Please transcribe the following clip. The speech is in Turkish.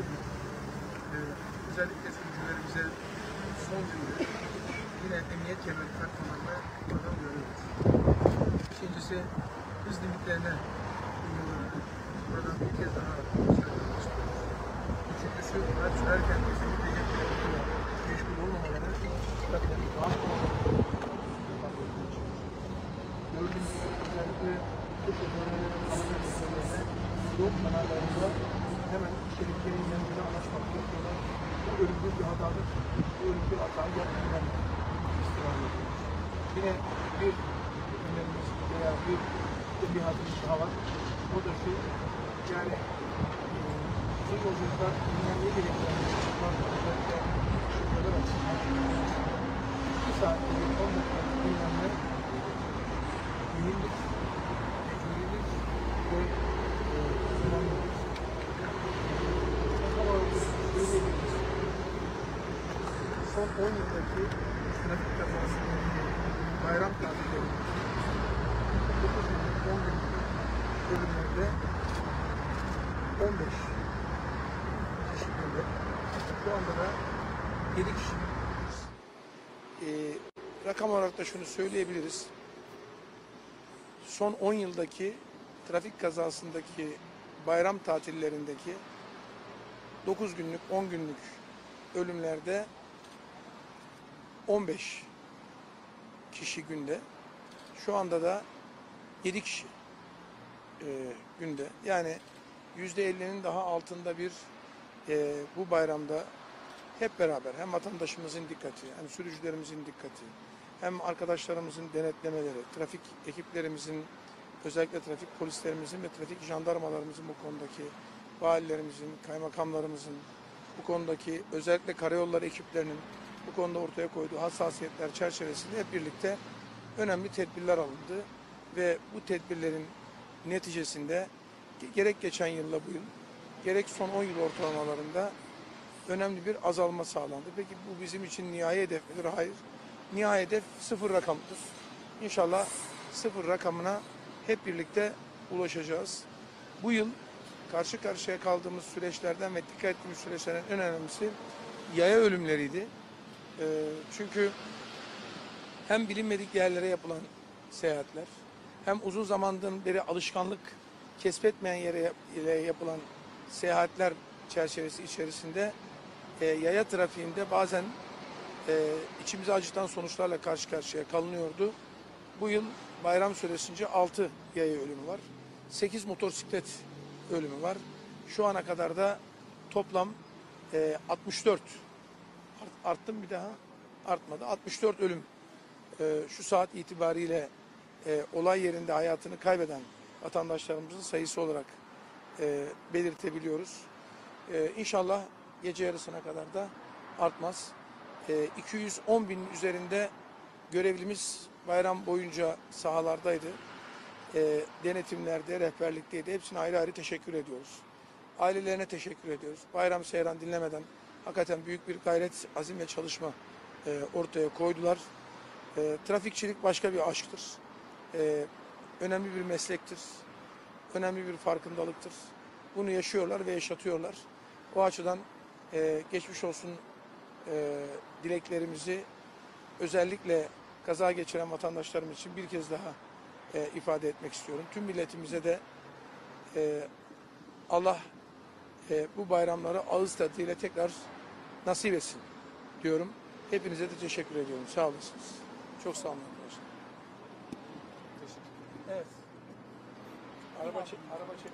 şu bir. Ee, özellikle sürücülerimize son günde yine emniyet kemeri takmalarını buradan görüyoruz. İkincisi hız limitlerine uymalarını buradan bir kez daha söylemek istiyoruz. Üçüncüsü araç sürerken kesinlikle yetkililerle meşgul olmamaları dikkatleri gördüğünüz gibi özellikle konuları havada meselelerde yol kanallarında hemen şeritlerin yanında anlaşmak yapıyorlar. Bu ölümcül bir hatadır. Bu ölümcül hatayı yapmadan istirham ediyoruz. Yine bir önerimiz veya bir bir hatımız daha var. O da şu, yani e, uzun yolculuklar dinlenmeye gerekiyor. Çıkmak, özellikle şoförler açısından. Bir saatte bir 10 dakikalık dinlenme mühimdir, mecburidir ve e, önemlidir. Son olarak söyleyebiliriz. Son 10 yıldaki trafik kazasındaki bayram tatilleri 9 günlük, 10 günlük bölümlerde 15 kişi günde. Şu anda da 7 kişi. Ee, rakam olarak da şunu söyleyebiliriz son 10 yıldaki trafik kazasındaki bayram tatillerindeki 9 günlük, 10 günlük ölümlerde 15 kişi günde. Şu anda da 7 kişi e, günde. Yani %50'nin daha altında bir e, bu bayramda hep beraber hem vatandaşımızın dikkati, hem sürücülerimizin dikkati, hem arkadaşlarımızın denetlemeleri, trafik ekiplerimizin, özellikle trafik polislerimizin ve trafik jandarmalarımızın bu konudaki valilerimizin, kaymakamlarımızın bu konudaki özellikle karayolları ekiplerinin bu konuda ortaya koyduğu hassasiyetler çerçevesinde hep birlikte önemli tedbirler alındı ve bu tedbirlerin neticesinde gerek geçen yılla bu yıl gerek son 10 yıl ortalamalarında önemli bir azalma sağlandı. Peki bu bizim için nihai hedef midir? Hayır. Nihai hedef sıfır rakamıdır. İnşallah sıfır rakamına hep birlikte ulaşacağız. Bu yıl karşı karşıya kaldığımız süreçlerden ve dikkat ettiğimiz süreçlerden en önemlisi yaya ölümleriydi. Ee, çünkü hem bilinmedik yerlere yapılan seyahatler, hem uzun zamandan beri alışkanlık kesbetmeyen yere ile yapılan seyahatler çerçevesi içerisinde e, yaya trafiğinde bazen e, içimizi acıtan sonuçlarla karşı karşıya kalınıyordu. Bu yıl bayram süresince 6 yaya ölümü var. 8 motosiklet ölümü var. Şu ana kadar da toplam e, 64 Art- arttı mı bir daha? Artmadı. 64 ölüm e, şu saat itibariyle e, olay yerinde hayatını kaybeden vatandaşlarımızın sayısı olarak e, belirtebiliyoruz. E, inşallah gece yarısına kadar da artmaz. E, 210 bin üzerinde görevlimiz bayram boyunca sahalardaydı. E, denetimlerde, rehberlikteydi. Hepsine ayrı ayrı teşekkür ediyoruz. Ailelerine teşekkür ediyoruz. Bayram seyran dinlemeden hakikaten büyük bir gayret, azim ve çalışma e, ortaya koydular. E, trafikçilik başka bir aşktır. E, önemli bir meslektir. Önemli bir farkındalıktır. Bunu yaşıyorlar ve yaşatıyorlar. O açıdan e, geçmiş olsun e, dileklerimizi özellikle kaza geçiren vatandaşlarımız için bir kez daha e, ifade etmek istiyorum. Tüm milletimize de e, Allah e, bu bayramları ağız tadıyla tekrar nasip etsin diyorum. Hepinize de teşekkür ediyorum. Sağ olasınız. Çok sağ olun arkadaşlar. Evet. Araba çek, araba çek.